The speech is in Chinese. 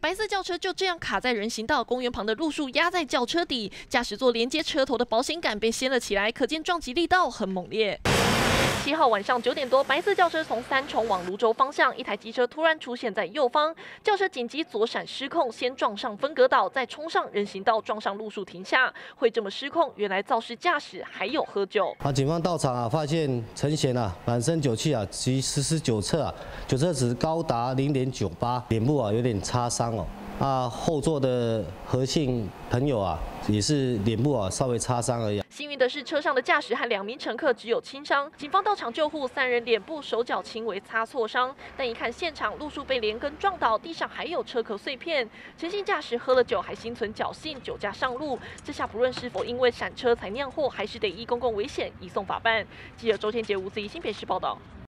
白色轿车就这样卡在人行道，公园旁的路树压在轿车底，驾驶座连接车头的保险杆被掀了起来，可见撞击力道很猛烈。七号晚上九点多，白色轿车从三重往泸州方向，一台机车突然出现在右方，轿车紧急左闪失控，先撞上分隔岛，再冲上人行道，撞上路树停下。会这么失控，原来肇事驾驶还有喝酒。啊，警方到场啊，发现陈贤啊满身酒气啊，及实施酒测啊，酒测值高达零点九八，脸部啊有点擦伤哦。啊，后座的何姓朋友啊，也是脸部啊稍微擦伤而已。幸运的是，车上的驾驶和两名乘客只有轻伤。警方到场救护，三人脸部、手脚轻微擦挫伤，但一看现场，路树被连根撞倒，地上还有车壳碎片。陈姓驾驶喝了酒还心存侥幸，酒驾上路。这下不论是否因为闪车才酿祸，还是得依公共危险移送法办。记者周天杰、吴子怡新北市报道。